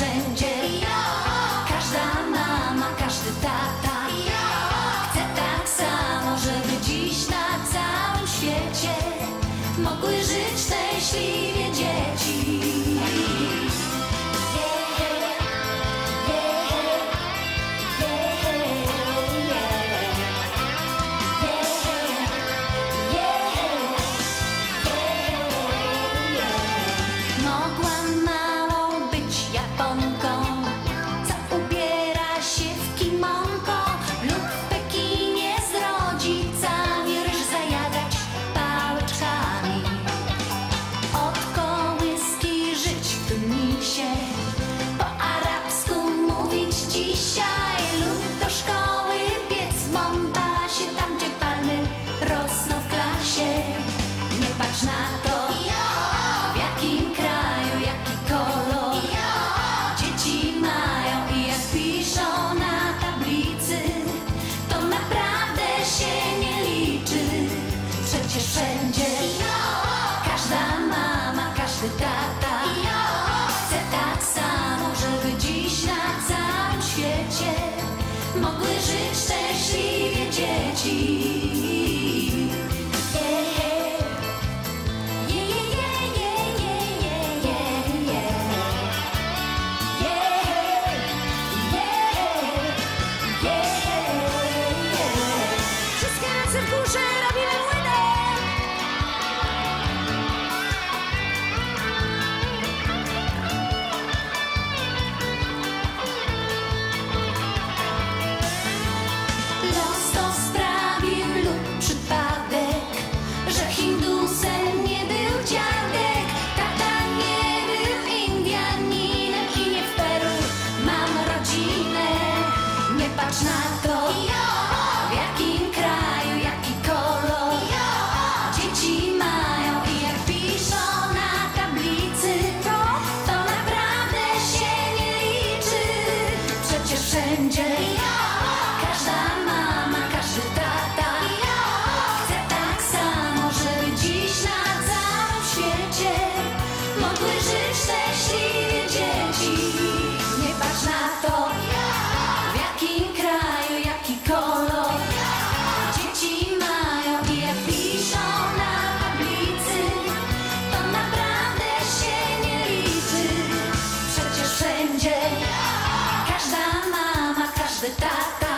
wszędzie. Każda mama, każdy tata chce tak samo, żeby dziś na całym świecie mogły żyć szczęśliwie dzieci. przecież wszędzie. Każda mama, każdy tata chce tak samo, żeby dziś na całym świecie mogły żyć szczęśliwie dzieci. Enjoy. the dark.